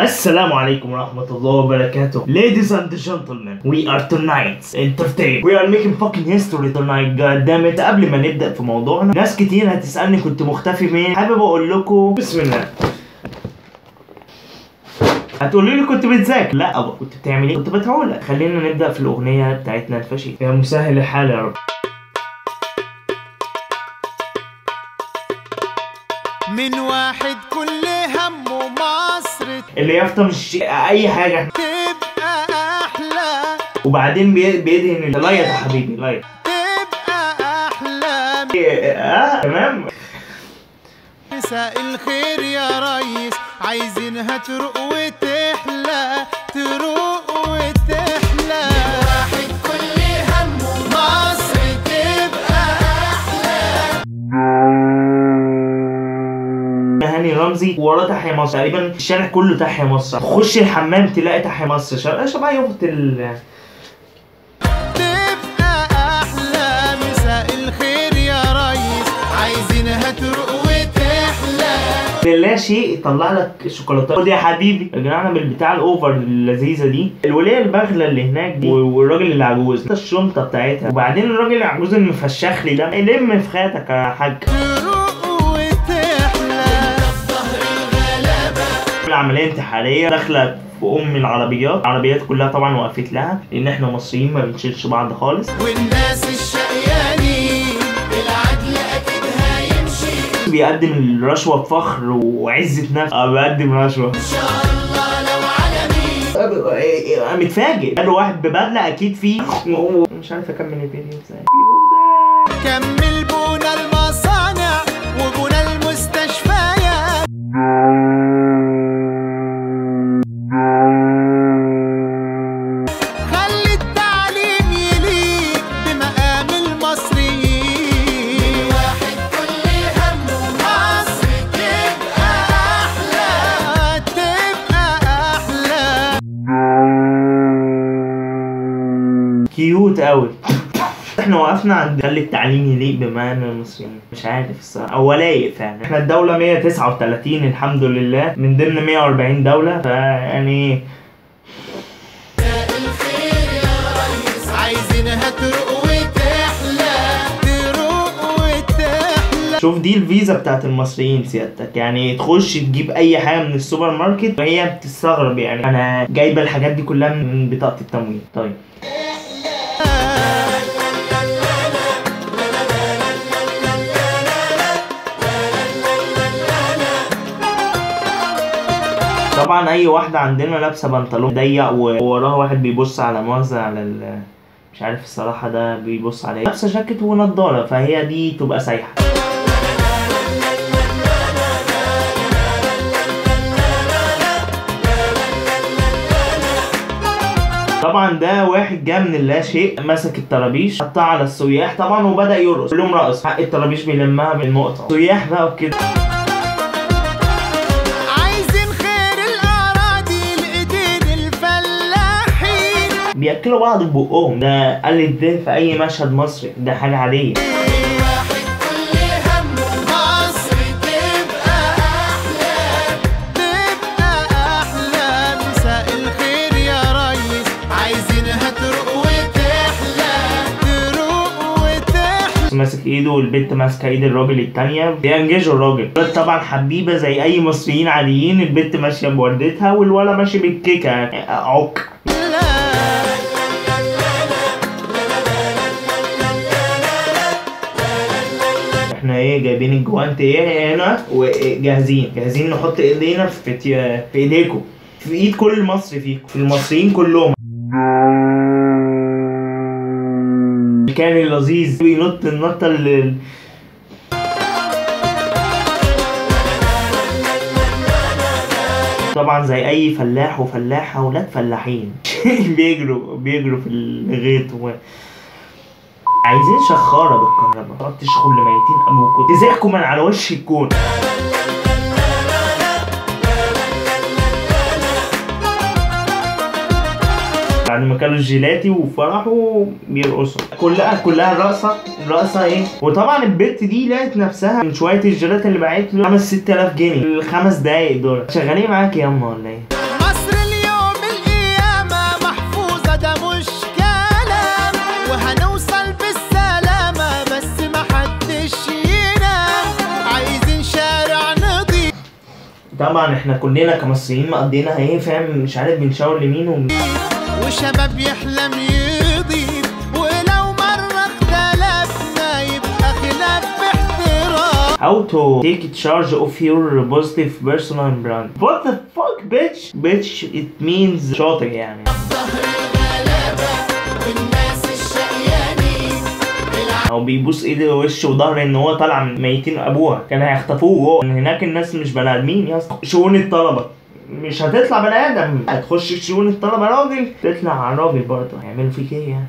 السلام عليكم ورحمة الله وبركاته. Ladies and gentlemen We are tonight entertained. We are making fucking history tonight God damn it قبل ما نبدأ في موضوعنا ناس كتير هتسألني كنت مختفي فين حابب أقول لكم بسم الله. هتقولوا لي كنت بتذاكر؟ لا أبا كنت بتعمل إيه؟ كنت بتعولك خلينا نبدأ في الأغنية بتاعتنا الفشي يا مسهل الحال يا رب. من واحد كل اللي يافطة مش أي حاجة. تبقى أحلى وبعدين بي- بيدهن لايت يا حبيبي لايت تبقى أحلى آه تمام. مساء الخير يا ريس عايزينها تروق وتحلى رمزي وراه تحيا مصر. تقريبا الشارع كله تحيا مصر. تخش الحمام تلاقي تحيا مصر. شبه شبه ال تبقى أحلى مساء الخير يا ريس. عايزينها تروق وتحلى. لا شيء يطلع لك شوكولاتة. خد يا حبيبي. يا جماعة بالبتاع الأوفر اللذيذة دي. الوليه البغله اللي هناك دي والراجل العجوز. الشنطة بتاعتها. وبعدين الراجل العجوز المفشخ لي ده. لم في خياتك يا حاج. العملية انتحارية داخلة في أم العربيات. العربيات كلها طبعا وقفت لها لأن إحنا مصريين ما بنشيلش بعض خالص. والناس الشقيانين العدل أكيد هيمشي بيقدم الرشوه بفخر وعزة نفس. آه بيقدم رشوة. إن شاء الله لو عالمي. متفاجئ. قال له واحد ببدلة أكيد فيه. مش عارف أكمل الفيديو إزاي. كمل بونا cute قوي إحنا وقفنا عند خلي التعليم يليق بمعنى المصريين مش عارف الصراحة. أو لايق فعلا. إحنا الدولة 139 الحمد لله. من ضمن 140 دولة فيعني عايزينها تروق شوف دي الفيزا بتاعت المصريين سيادتك. يعني تخش تجيب أي حاجة من السوبر ماركت وهي بتستغرب يعني. أنا جايبة الحاجات دي كلها من بطاقة التموين طيب. طبعا أي واحدة عندنا لابسة بنطلون ضيق ووراها واحد بيبص على مؤاخذة على ال مش عارف الصراحة ده بيبص على إيه لابسة جاكيت ونضارة فهي دي تبقى سايحة. طبعا ده واحد جه من اللا شيء مسك الطرابيش حطها على السياح طبعا وبدأ يرقص. كلهم رقص. حق الطرابيش بيلمها بالنقطه سياح بقى وكده. بياكلوا بعض ببقهم ده قلة ده في أي مشهد مصري؟ ده حاجة عادية. ماسك إيده والبنت ماسكة إيد الراجل التانية. بينجزوا الراجل. الولد طبعا حبيبة زي أي مصريين عاديين. البنت ماشية بوردتها والولا ماشي بالكيكة. عك. إيه جايبين الجوانت إيه هنا وجاهزين جاهزين. نحط ايدينا في في ايديكم. في ايد كل مصري فيكم في المصريين كلهم. كان اللذيذ. بينط النطة اللي طبعا زي أي فلاح وفلاحة ولاد فلاحين. بيجروا بيجروا في الغيط و... عايزين شخارة بالكهرباء. تقعد تشخل لميتين ابوكم تزعكم من على وش الكون بعد ما كانوا الجيلاتي وفرحوا بيرقصوا كلها كلها الرقصه الرقصه إيه. وطبعا البت دي لقت نفسها من شوية الجيلاتي اللي باعت له 5 6000 جنيه. الخمس دقايق دول. شغالين معاك يا اما ولا إيه؟ طبعا إحنا كلنا كمصريين مقضينا إيه فاهم؟ مش عارف بنشاور لمين وم... وشباب يحلم يضيف ولو مرة اختلفنا يبقى خلاف باحترام. How to take charge of your positive personal brand. What the fuck bitch? Bitch it means شاطر يعني. هو بيبوس إيده ووشه وظهر إن هو طالع من ميتين ابوها كان هيخطفوه هو هناك الناس مش بني آدمين يا شؤون الطلبة. مش هتطلع بني آدم. هتخش شؤون الطلبة. راجل. تطلع راجل برضه. هيعملوا فيك إيه يعني؟